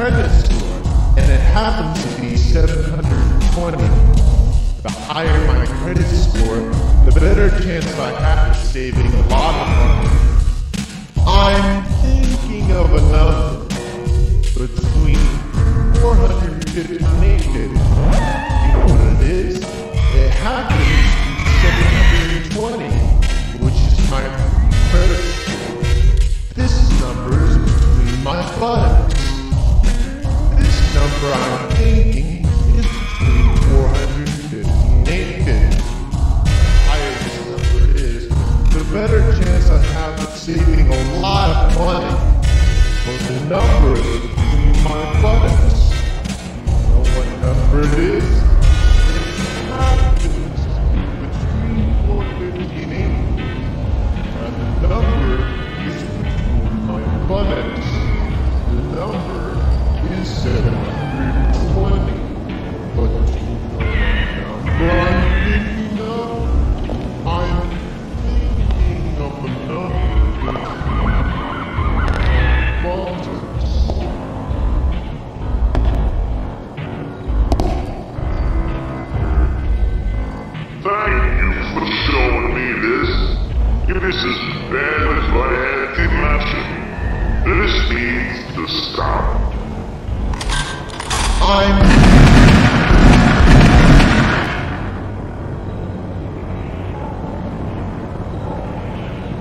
credit score, and it happens to be 720, the higher my credit score, the better chance I have of saving a lot of money. I'm thinking of another. I'm thinking is between 450 and 850. higher number is, the better chance I have of saving a lot of money. But the number is my what number it is? It happens between 450 and 850. And the number is my.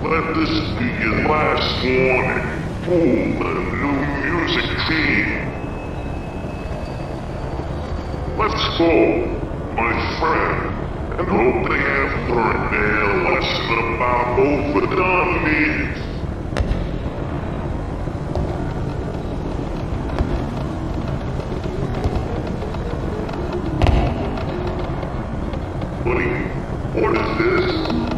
Let this be your last warning. Fool, the new music team. Let's go, my friend, and hope they after a day lesson about overdone needs. Buddy, what is this?